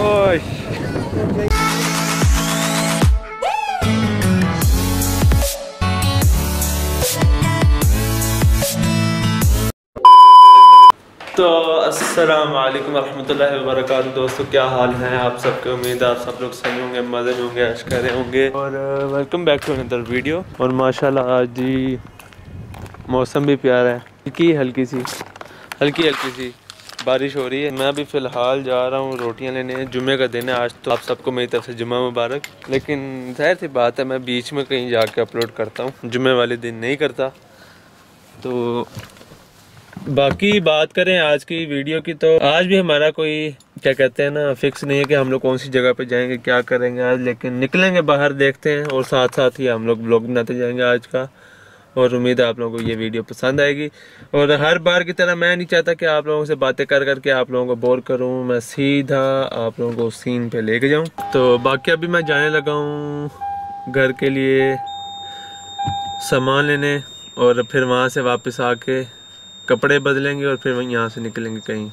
तो अस्सलाम वालेकुम रहमतुल्लाहि दोस्तों, क्या हाल है? आप सबके उम्मीद आप सब लोग सही होंगे, मज़े में होंगे अश करे होंगे। और welcome back to another video और माशाल्लाह, आज जी मौसम भी प्यारा है। हल्की हल्की सी। हल्की हल्की सी। बारिश हो रही है। मैं अभी फ़िलहाल जा रहा हूँ रोटियाँ लेने। जुमे का दिन है आज तो। आप सबको मेरी तरफ़ से जुम्मा मुबारक। लेकिन ज़ाहिर सी बात है, मैं बीच में कहीं जाके अपलोड करता हूँ। जुमे वाले दिन नहीं करता। तो बाकी बात करें आज की वीडियो की तो। आज भी हमारा कोई, क्या कहते हैं ना फिक्स नहीं है कि हम लोग कौन सी जगह पे जाएँगे, क्या करेंगे आज। लेकिन निकलेंगे बाहर, देखते हैं। और साथ साथ ही हम लोग ब्लॉग बनाते जाएँगे आज का। और उम्मीद है आप लोगों को ये वीडियो पसंद आएगी। और हर बार की तरह मैं नहीं चाहता कि आप लोगों से बातें कर करके आप लोगों को बोर करूँ। मैं सीधा आप लोगों को सीन पे लेके जाऊँ। तो बाकी अभी मैं जाने लगा हूँ घर के लिए सामान लेने और फिर वहाँ से वापस आके कपड़े बदलेंगे और फिर वहीं यहाँ से निकलेंगे कहीं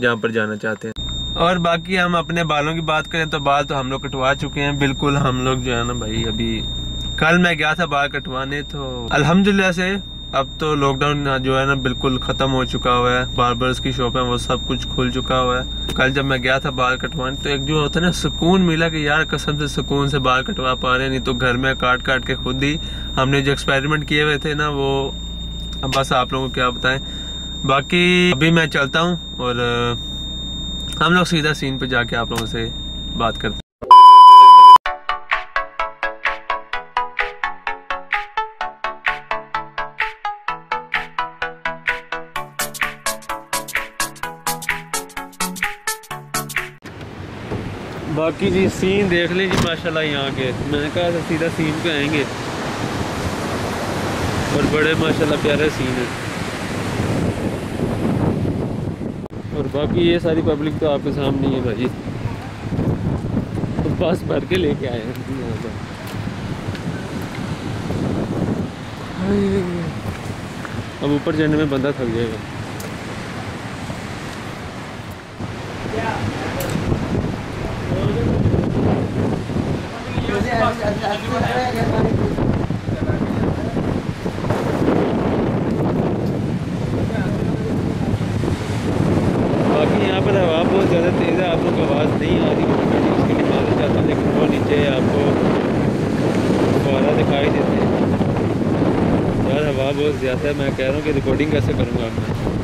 जहाँ पर जाना चाहते हैं। और बाकी हम अपने बालों की बात करें तो बाल तो हम लोग कटवा चुके हैं। बिल्कुल हम लोग जो है ना भाई अभी कल मैं गया था बाल कटवाने तो अल्हम्दुलिल्लाह से अब तो लॉकडाउन जो है ना बिल्कुल ख़त्म हो चुका हुआ है। बार्बर्स की शॉप है, वो सब कुछ खुल चुका हुआ है। कल जब मैं गया था बाल कटवाने तो एक जो होता है ना, सुकून मिला कि यार कसम से सुकून से बाल कटवा पा रहे नहीं तो घर में काट काट के खुद ही हमने जो एक्सपेरिमेंट किए हुए थे ना, वो बस आप लोगों को क्या बताएँ। बाकी अभी मैं चलता हूँ और हम लोग सीधा सीन पे जाके आप लोगों से बात करते हैं। बाकी जी सीन देख लें जी, माशाल्लाह यहाँ के। मैंने कहा सीधा सीन पे आएँगे। और बड़े, माशाल्लाह प्यारे सीन है। और बाकी ये सारी पब्लिक तो आपके सामने है भाई। तो बस भर के लेके आए हैं यहाँ पर। अब ऊपर जाने में बंदा थक जाएगा। बाकी यहाँ पर हवा बहुत ज़्यादा तेज़ है आप लोग आवाज़ नहीं आ रही उसके लिए मालूम चाहता लेकिन वो नीचे आपको फुहारा दिखाई देते हैं। यार, हवा बहुत ज़्यादा है, मैं कह रहा हूँ कि रिकॉर्डिंग कैसे करूँगा मैं?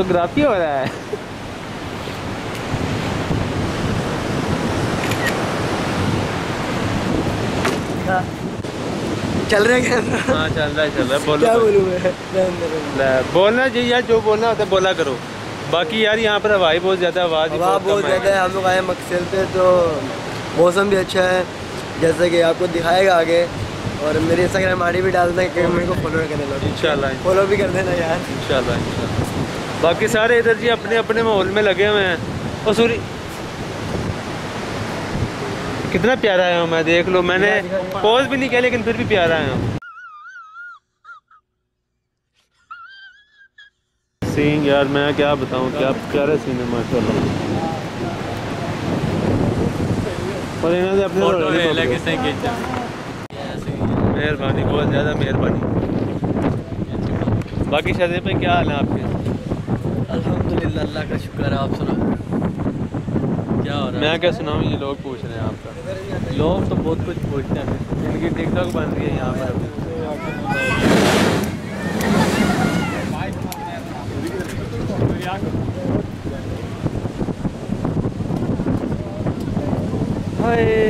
फोटोग्राफी हो रहा है। चल रहे क्या? हाँ चल रहा है चल रहा है। बोलो क्या। बोलूँ मैं? बोलना चाहिए यार जो बोलना होता है बोला करो। बाकी यार यहाँ पर हवाई बहुत ज़्यादा आवाज़ हवा बहुत ज़्यादा है। हम लोग आए मकसद पे तो मौसम भी अच्छा है। जैसे कि आपको दिखाएगा आगे। और मेरे इंस्टाग्राम आईडी भी डाल दें कि मेरे को फॉलो करने लो इंशाल्लाह फॉलो भी कर देना यार। इंशाल्लाह। बाकी सारे इधर जी अपने अपने माहौल में लगे हुए हैं। और सूरी कितना प्यारा है मैं देख लो मैंने पोज भी नहीं किया लेकिन फिर भी प्यारा है। सीन यार मैं क्या बताऊँ क्या प्यारा सीन है माशाल्लाह और इन्होंने अपने मेहरबानी बहुत ज़्यादा मेहरबानी। बाकी शहर पे क्या हाल है आपके? अल्हम्दुलिल्लाह अल्लाह का शुक्र है आप सुना। क्या हो मैं क्या सुनाऊँ ये लोग पूछ रहे हैं आपका। लोग तो बहुत कुछ पूछते हैं। इनकी टिकटॉक बन रही है यहाँ पर हाय।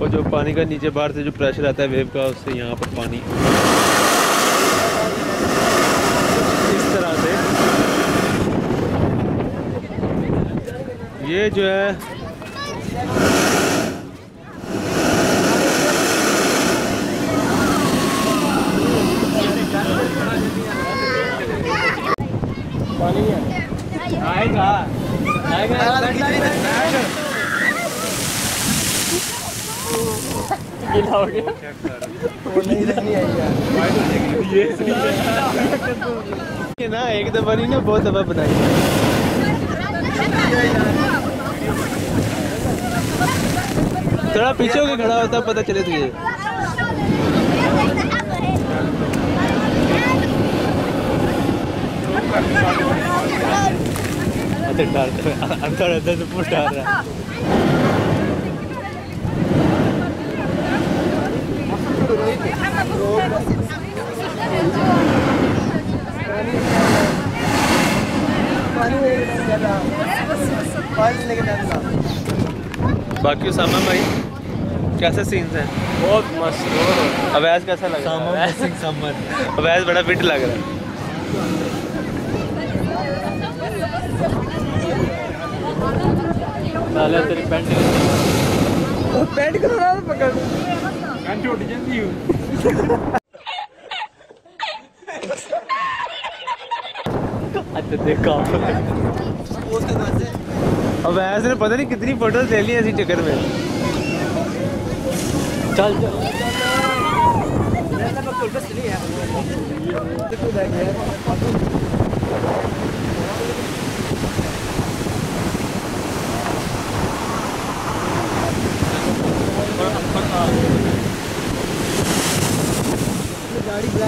और जो पानी का नीचे बाहर से जो प्रेशर आता है वेव का उससे यहाँ पर पानी। इस तरह से। ये जो है पानी है आई यार ना, एक दफ़ा नहीं ना, बहुत दफ़ा बनाई थोड़ा पीछे होके खड़ा होता पता चले तुझे। अंदर डाल अंदर अंदर से पूछ डाल रहा है पानी लेके जाता पानी लेके जाता बाकी उसामा भाई कैसे सीन्स हैं? बहुत मस्त अवैज कैसा लग रहा है? समर अवैज बड़ा फिट लग रहा है। तेरी पैंट पेंट करो पकड़। पैंट उठ जाती हूँ। अच्छा देखा। उसके बाद से अवैज ने पता नहीं कितनी फ़ोटोज़ ले ली ऐसी चक्कर में। चल चल।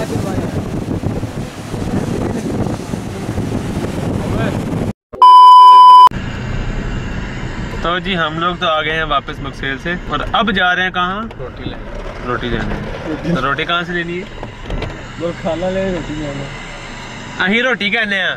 देखो बैग है गाड़ी ब्लैक एंड व्हाइट है तो जी हम लोग तो आ गए हैं वापस मकसेल से और अब जा रहे हैं कहाँ रोटी ले रोटी लेने तो रोटी कहाँ से लेनी है वो खाना ले रोटी लेना अही रोटी कहने हैं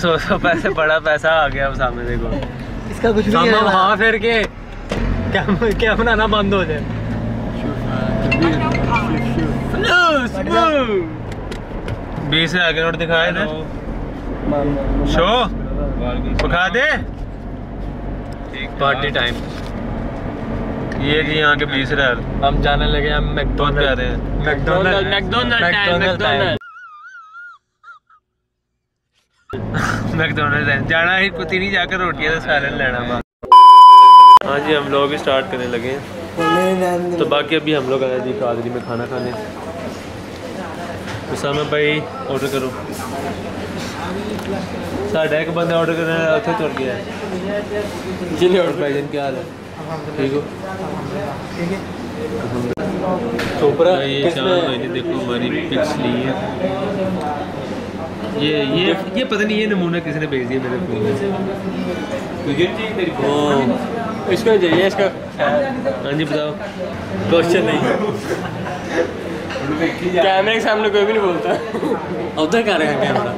सौ सौ पैसे बड़ा पैसा आ गया अब सामने देखो इसका कुछ नहीं सामा है वहाँ फिर के क्या क्या बनाना बंद हो जाए? बीस से आगे नोट दिखाए थे शो दिखा दे। पार्टी टाइम ये जी यहाँ के बीस रियाल हम जाने लगे हम मैकडोनल्ड प्यारे हैं। McDonald McDonald time McDonald McDonald जाना ही कुछ नहीं जाकर रोटियाँ तो सारे लेना। हाँ जी हम लोग भी स्टार्ट करने लगे हैं। तो बाकी अभी हम लोग आए जी कादरी में खाना खाने। उसामा भाई ऑर्डर करो। साढ़ा एक बंदा ऑर्डर करने तुर गया है ज़िले और भाईजान क्या हाल है? ठीक हो? चोपड़ा ये शाम भाई ने देखो हमारी पिक्स ली है। ये ये ये पता नहीं ये नमूना किसने भेज दिया मेरे को? इसको चाहिए, इसका। हाँ जी, बताओ। क्वेश्चन नहीं। कैमरे के सामने कोई भी नहीं बोलता। उधर कर रहे हैं कैमरा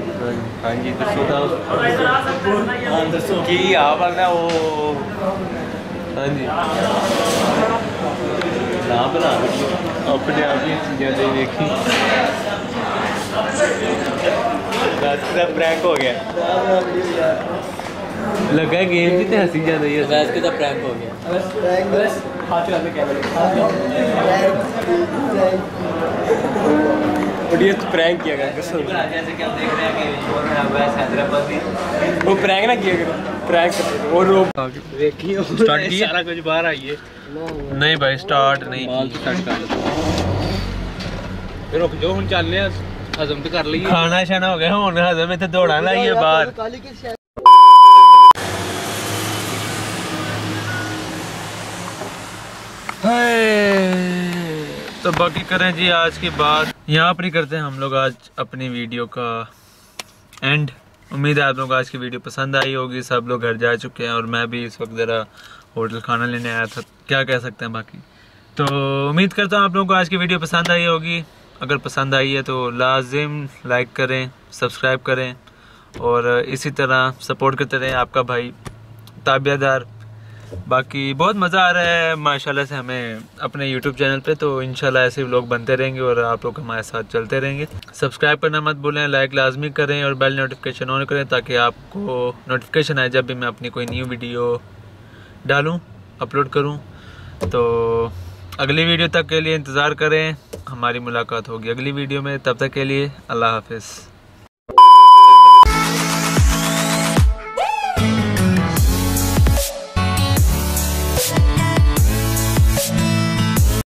हाँ जी, दसो हाँ दसो की आप वाला वो हाँ जी। ना बना अपने आप ही चीज़ें दे देखी। बस का प्रैंक हो गया। लगा गेम जीते तो हँसी जा रही है वैसे के तो प्रैंक हो गया। बस प्रैंक बस हाथ लगा के कैमरे बढ़िया ये तो प्रैंक किया गया कसम। जैसे कि आप देख रहे हैं कि और मेरा वैस हैदराबाद में वो प्रैंक ना किया करो प्रैंक और वो देखिए स्टार्ट किया? सारा कुछ बाहर आइए नहीं भाई स्टार्ट नहीं बाल स्टार्ट तो कर रुक जाओ हम चलने हैं हजम तो कर लिए खाना शाना हो गया हम हजम इतने दौड़ा लाइए बाहर। तो बाकी करें जी आज की बात। यहाँ पर ही करते हैं हम लोग आज अपनी वीडियो का एंड उम्मीद है आप लोगों को आज की वीडियो पसंद आई होगी। सब लोग घर जा चुके हैं और मैं भी इस वक्त ज़रा होटल खाना लेने आया था। क्या कह सकते हैं बाकी? तो उम्मीद करता हूँ आप लोगों को आज की वीडियो पसंद आई होगी। अगर पसंद आई है तो लाजिम लाइक करें सब्सक्राइब करें और इसी तरह सपोर्ट करते रहें आपका भाई ताबियादार। बाकी बहुत मज़ा आ रहा है, माशाल्लाह से हमें अपने यूट्यूब चैनल पे तो इंशाल्लाह ऐसे लोग बनते रहेंगे और आप लोग हमारे साथ चलते रहेंगे। सब्सक्राइब करना मत भूलें लाइक लाजमी करें और बेल नोटिफिकेशन ऑन करें ताकि आपको नोटिफिकेशन आए जब भी मैं अपनी कोई न्यू वीडियो डालूँ अपलोड करूँ। तो अगली वीडियो तक के लिए इंतज़ार करें। हमारी मुलाकात होगी अगली वीडियो में, तब तक के लिए अल्लाह हाफिज़।